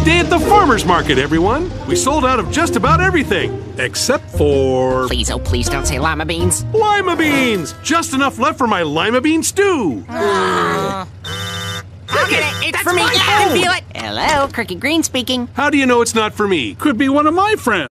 Big day at the farmer's market, everyone. We sold out of just about everything, except for Please, oh, please don't say lima beans. lima beans. Just enough left for my lima bean stew. I'll get it. It's for me. I can feel it. Hello, Cricket Green speaking. How do you know it's not for me? Could be one of my friends.